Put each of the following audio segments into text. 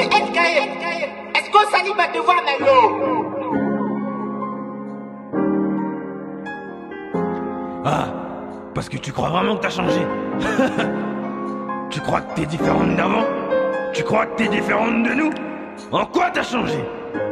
Mais SKF, est-ce qu'on s'anime à devoir Nalo Ah, parce que tu crois vraiment que t'as changé. Tu crois que t'es différente d'avant? Tu crois que t'es différente de nous? En quoi t'as changé?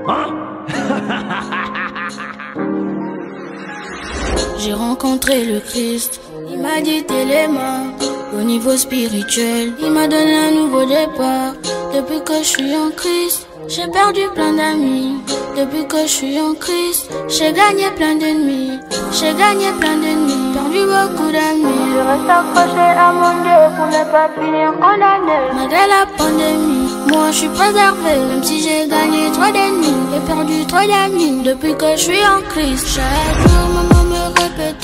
Hein? J'ai rencontré le Christ, il m'a dit t'es les mains. Au niveau spirituel, il m'a donné un nouveau départ. Depuis que je suis en Christ, j'ai perdu plein d'amis. Depuis que je suis en Christ, j'ai gagné plein d'ennemis. J'ai gagné plein d'ennemis, perdu beaucoup d'amis. Je reste accroché à mon Dieu pour ne pas finir condamné. Malgré la pandémie, moi je suis préservé. Même si j'ai gagné trop d'ennemis et perdu trop d'amis. Depuis que je suis en Christ, chaque jour maman me répétait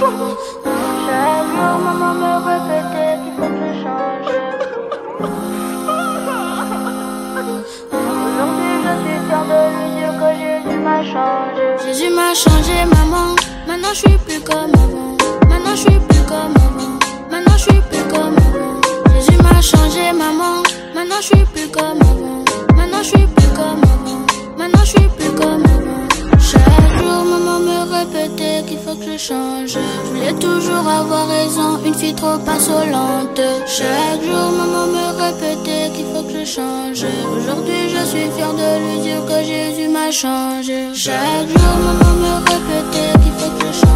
Chaque jour maman me répétait qu'il faut que je change. Aujourd'hui je suis fier de lui dire que Jésus m'a changé. Jésus m'a changé maman, maintenant je suis plus comme avant. Maintenant je suis plus comme avant. Maintenant je suis plus comme avant. Jésus m'a changé maman, maintenant je suis plus comme Je voulais toujours avoir raison, une fille trop insolente. Chaque jour maman me répétait qu'il faut que je change. Aujourd'hui je suis fier de lui dire que Jésus m'a changé. Chaque jour maman me répétait qu'il faut que je change.